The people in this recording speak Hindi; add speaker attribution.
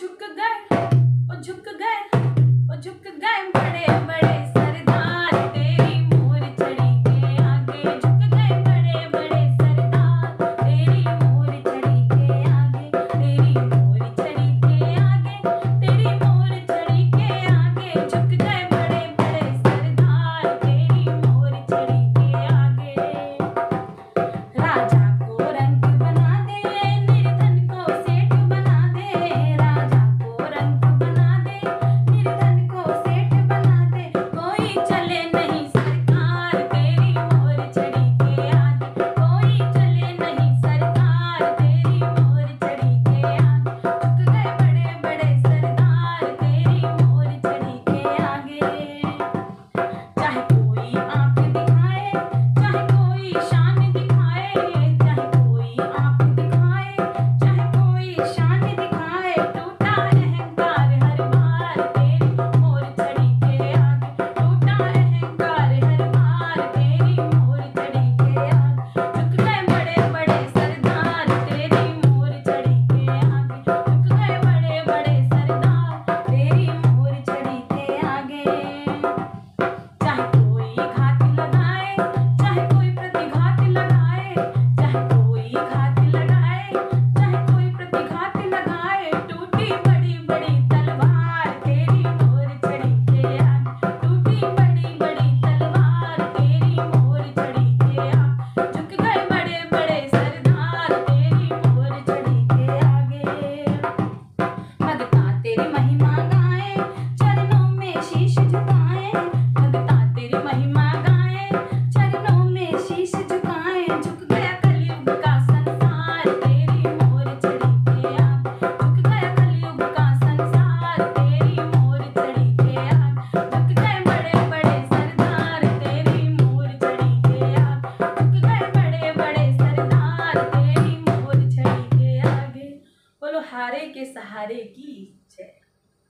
Speaker 1: झुक गए और झुक गए और झुक गए बड़े बड़े सहारे के सहारे की जय।